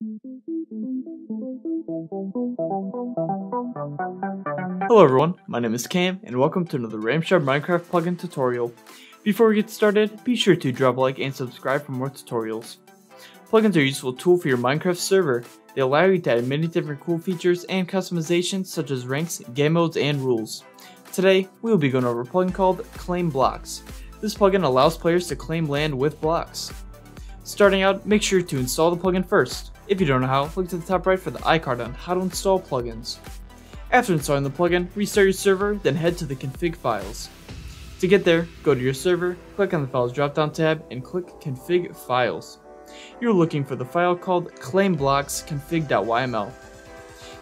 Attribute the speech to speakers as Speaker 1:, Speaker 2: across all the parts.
Speaker 1: Hello everyone, my name is Cam and welcome to another Ramshard Minecraft plugin tutorial. Before we get started, be sure to drop a like and subscribe for more tutorials. Plugins are a useful tool for your Minecraft server. They allow you to add many different cool features and customizations such as ranks, game modes, and rules. Today, we will be going over a plugin called Claim Blocks. This plugin allows players to claim land with blocks. Starting out, make sure to install the plugin first. If you don't know how, look to the top right for the iCard on how to install plugins. After installing the plugin, restart your server, then head to the config files. To get there, go to your server, click on the Files drop-down tab, and click Config Files. You're looking for the file called claimblocks.config.yml.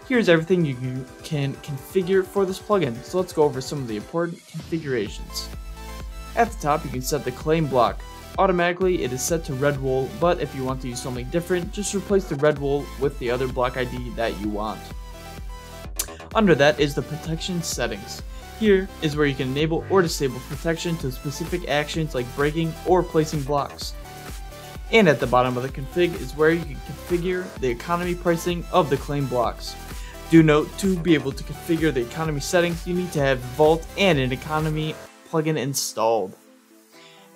Speaker 1: Here's everything you can configure for this plugin, so let's go over some of the important configurations. At the top, you can set the claim block. Automatically, it is set to red wool, but if you want to use something different, just replace the red wool with the other block ID that you want. Under that is the protection settings. Here is where you can enable or disable protection to specific actions like breaking or placing blocks. And at the bottom of the config is where you can configure the economy pricing of the claim blocks. Do note, to be able to configure the economy settings, you need to have Vault and an economy plugin installed.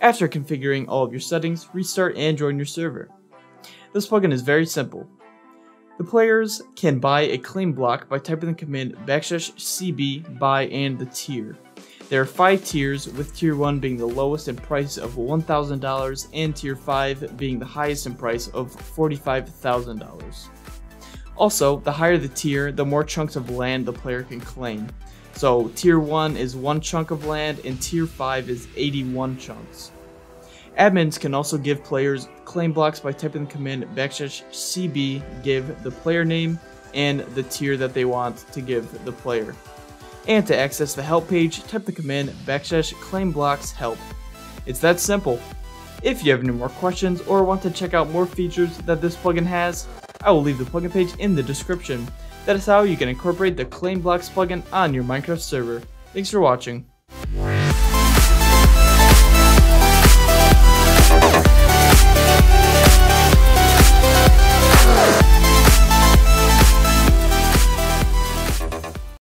Speaker 1: After configuring all of your settings, restart and join your server. This plugin is very simple. The players can buy a claim block by typing the command backslash cb buy and the tier. There are 5 tiers, with tier 1 being the lowest in price of $1,000 and tier 5 being the highest in price of $45,000. Also, the higher the tier, the more chunks of land the player can claim. So tier 1 is 1 chunk of land and tier 5 is 81 chunks. Admins can also give players claim blocks by typing the command backslash cb give the player name and the tier that they want to give the player. And to access the help page, type the command backslash claim blocks help. It's that simple. If you have any more questions or want to check out more features that this plugin has, I will leave the plugin page in the description. That is how you can incorporate the Claim Blocks plugin on your Minecraft server. Thanks for watching.